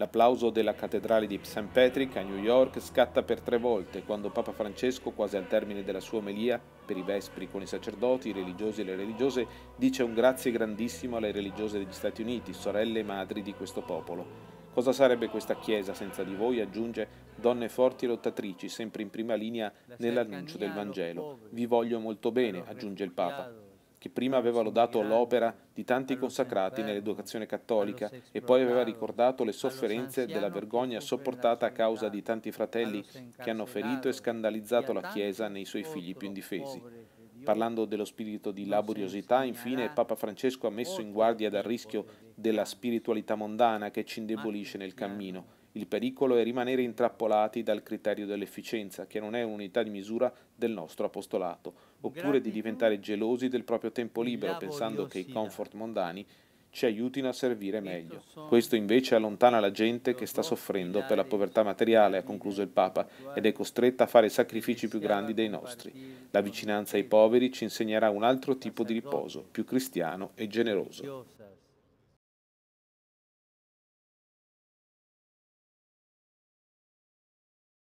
L'applauso della cattedrale di St. Patrick a New York scatta per tre volte quando Papa Francesco, quasi al termine della sua omelia, per i vespri con i sacerdoti, i religiosi e le religiose, dice un grazie grandissimo alle religiose degli Stati Uniti, sorelle e madri di questo popolo. Cosa sarebbe questa Chiesa senza di voi? aggiunge donne forti e lottatrici, sempre in prima linea nell'annuncio del Vangelo. Vi voglio molto bene, aggiunge il Papa che prima aveva lodato l'opera di tanti consacrati nell'educazione cattolica e poi aveva ricordato le sofferenze della vergogna sopportata a causa di tanti fratelli che hanno ferito e scandalizzato la Chiesa nei suoi figli più indifesi. Parlando dello spirito di laboriosità, infine, Papa Francesco ha messo in guardia dal rischio della spiritualità mondana che ci indebolisce nel cammino. Il pericolo è rimanere intrappolati dal criterio dell'efficienza, che non è un'unità di misura del nostro apostolato, oppure di diventare gelosi del proprio tempo libero, pensando che i comfort mondani ci aiutino a servire meglio. Questo invece allontana la gente che sta soffrendo per la povertà materiale, ha concluso il Papa, ed è costretta a fare sacrifici più grandi dei nostri. La vicinanza ai poveri ci insegnerà un altro tipo di riposo, più cristiano e generoso.